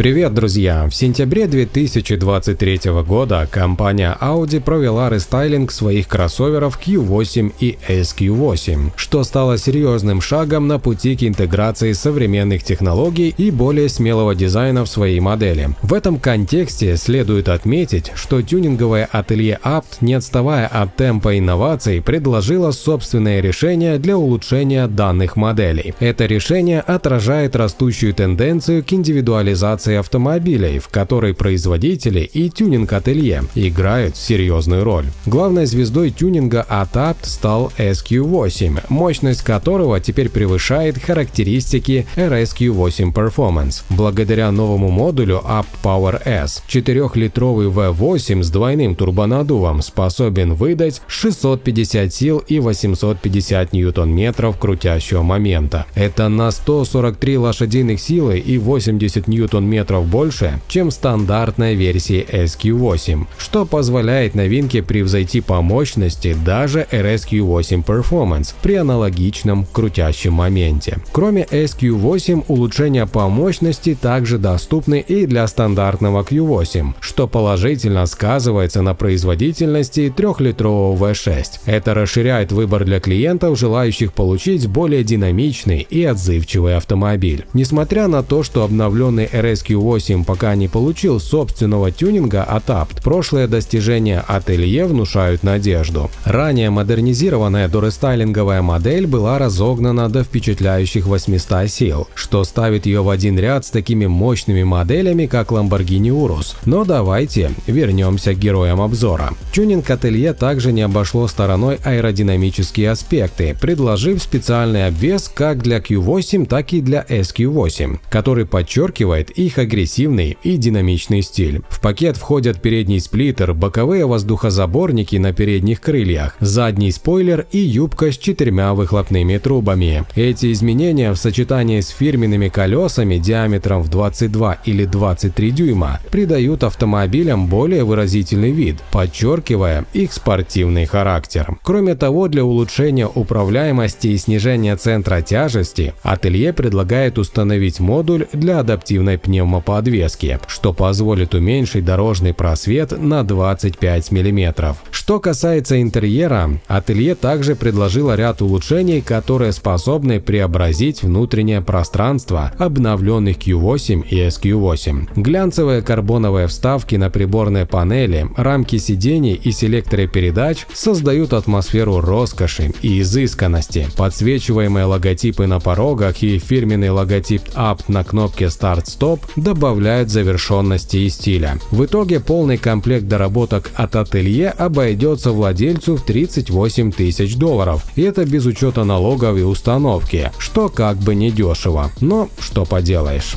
Привет, друзья! В сентябре 2023 года компания Audi провела рестайлинг своих кроссоверов Q8 и SQ8, что стало серьезным шагом на пути к интеграции современных технологий и более смелого дизайна в своей модели. В этом контексте следует отметить, что тюнинговое ателье Apt, не отставая от темпа инноваций, предложило собственное решение для улучшения данных моделей. Это решение отражает растущую тенденцию к индивидуализации модификации автомобилей, в которой производители и тюнинг-ателье играют серьезную роль. Главной звездой тюнинга от стал SQ8, мощность которого теперь превышает характеристики RSQ8 Performance. Благодаря новому модулю Apt Power S, 4-литровый V8 с двойным турбонаддувом способен выдать 650 сил и 850 ньютон-метров крутящего момента. Это на 143 лошадиных силы и 80 ньютон-метров метров больше, чем стандартная версия SQ8, что позволяет новинке превзойти по мощности даже RSQ8 Performance при аналогичном крутящем моменте. Кроме SQ8, улучшения по мощности также доступны и для стандартного Q8, что положительно сказывается на производительности 3-литрового V6. Это расширяет выбор для клиентов, желающих получить более динамичный и отзывчивый автомобиль. Несмотря на то, что обновленный RSQ Q8 пока не получил собственного тюнинга от Apt, прошлые достижения ателье внушают надежду. Ранее модернизированная дорестайлинговая модель была разогнана до впечатляющих 800 сил, что ставит ее в один ряд с такими мощными моделями, как Lamborghini Urus. Но давайте вернемся к героям обзора. Тюнинг ателье также не обошло стороной аэродинамические аспекты, предложив специальный обвес как для Q8, так и для SQ8, который подчеркивает их агрессивный и динамичный стиль. В пакет входят передний сплиттер, боковые воздухозаборники на передних крыльях, задний спойлер и юбка с четырьмя выхлопными трубами. Эти изменения в сочетании с фирменными колесами диаметром в 22 или 23 дюйма придают автомобилям более выразительный вид, подчеркивая их спортивный характер. Кроме того, для улучшения управляемости и снижения центра тяжести, ателье предлагает установить модуль для адаптивной пневматики пневмоподвески, что позволит уменьшить дорожный просвет на 25 мм. Что касается интерьера, ателье также предложило ряд улучшений, которые способны преобразить внутреннее пространство обновленных Q8 и SQ8. Глянцевые карбоновые вставки на приборной панели, рамки сидений и селекторы передач создают атмосферу роскоши и изысканности. Подсвечиваемые логотипы на порогах и фирменный логотип Up на кнопке Start-Stop добавляют завершенности и стиля. В итоге полный комплект доработок от ателье обойдется владельцу в 38 тысяч долларов, и это без учета налогов и установки, что как бы не дешево, но что поделаешь.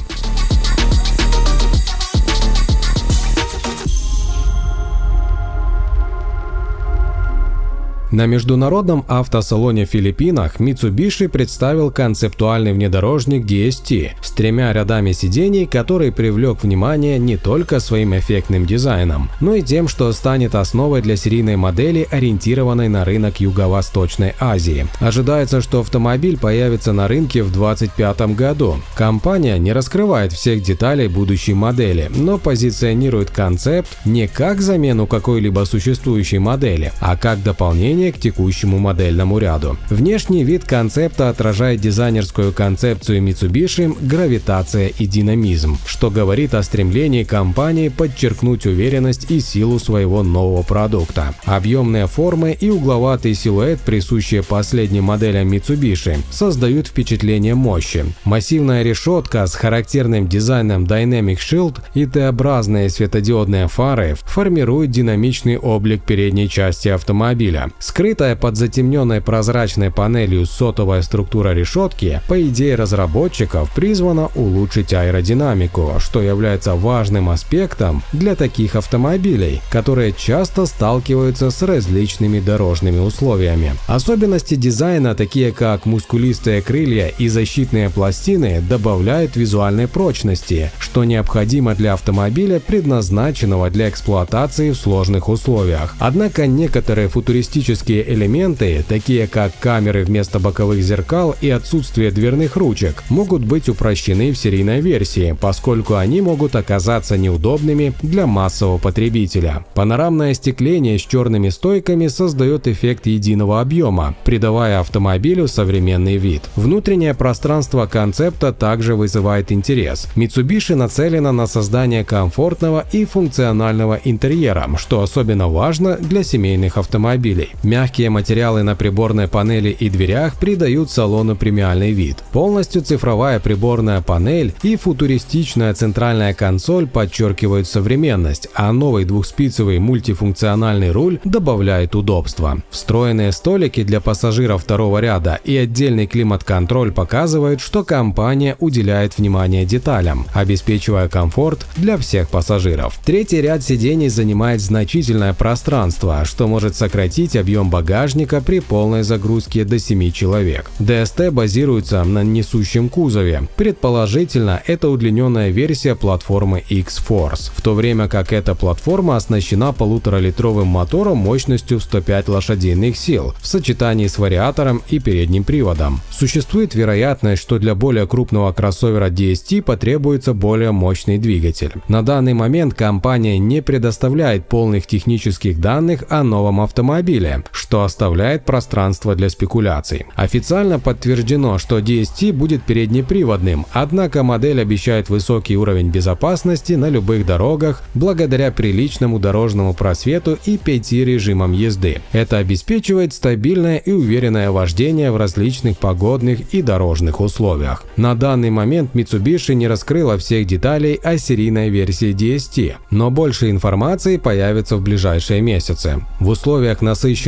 На международном автосалоне в Филиппинах Mitsubishi представил концептуальный внедорожник DST с тремя рядами сидений, который привлек внимание не только своим эффектным дизайном, но и тем, что станет основой для серийной модели, ориентированной на рынок Юго-Восточной Азии. Ожидается, что автомобиль появится на рынке в 2025 году. Компания не раскрывает всех деталей будущей модели, но позиционирует концепт не как замену какой-либо существующей модели, а как дополнение дополнение к текущему модельному ряду. Внешний вид концепта отражает дизайнерскую концепцию Mitsubishi «Гравитация и динамизм», что говорит о стремлении компании подчеркнуть уверенность и силу своего нового продукта. Объемные формы и угловатый силуэт, присущие последним моделям Mitsubishi, создают впечатление мощи. Массивная решетка с характерным дизайном Dynamic Shield и Т-образные светодиодные фары формируют динамичный облик передней части автомобиля. С Скрытая под затемненной прозрачной панелью сотовая структура решетки, по идее разработчиков, призвана улучшить аэродинамику, что является важным аспектом для таких автомобилей, которые часто сталкиваются с различными дорожными условиями. Особенности дизайна, такие как мускулистые крылья и защитные пластины, добавляют визуальной прочности, что необходимо для автомобиля, предназначенного для эксплуатации в сложных условиях. Однако некоторые футуристические технические элементы, такие как камеры вместо боковых зеркал и отсутствие дверных ручек, могут быть упрощены в серийной версии, поскольку они могут оказаться неудобными для массового потребителя. Панорамное остекление с черными стойками создает эффект единого объема, придавая автомобилю современный вид. Внутреннее пространство концепта также вызывает интерес. Mitsubishi нацелена на создание комфортного и функционального интерьера, что особенно важно для семейных автомобилей. Мягкие материалы на приборной панели и дверях придают салону премиальный вид. Полностью цифровая приборная панель и футуристичная центральная консоль подчеркивают современность, а новый двухспицевый мультифункциональный руль добавляет удобства. Встроенные столики для пассажиров второго ряда и отдельный климат-контроль показывают, что компания уделяет внимание деталям, обеспечивая комфорт для всех пассажиров. Третий ряд сидений занимает значительное пространство, что может сократить объем багажника при полной загрузке до 7 человек. DST базируется на несущем кузове. Предположительно, это удлиненная версия платформы X-Force, в то время как эта платформа оснащена полуторалитровым мотором мощностью в 105 лошадиных сил в сочетании с вариатором и передним приводом. Существует вероятность, что для более крупного кроссовера DST потребуется более мощный двигатель. На данный момент компания не предоставляет полных технических данных о новом автомобиле, что оставляет пространство для спекуляций. Официально подтверждено, что DST будет переднеприводным, однако модель обещает высокий уровень безопасности на любых дорогах благодаря приличному дорожному просвету и пяти режимам езды. Это обеспечивает стабильное и уверенное вождение в различных погодных и дорожных условиях. На данный момент Mitsubishi не раскрыла всех деталей о серийной версии DST, но больше информации появится в ближайшие месяцы. В условиях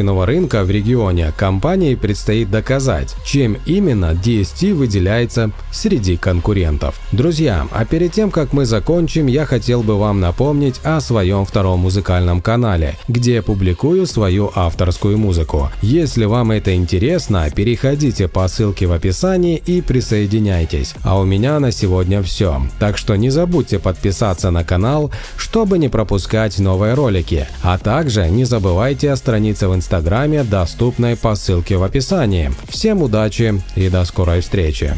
насыщенного рынка в регионе компании предстоит доказать, чем именно DST выделяется среди конкурентов. Друзья, а перед тем, как мы закончим, я хотел бы вам напомнить о своем втором музыкальном канале, где я публикую свою авторскую музыку. Если вам это интересно, переходите по ссылке в описании и присоединяйтесь. А у меня на сегодня все. Так что не забудьте подписаться на канал, чтобы не пропускать новые ролики. А также не забывайте о странице в инстаграме, доступной по ссылке в описании. Всем удачи и до скорой встречи!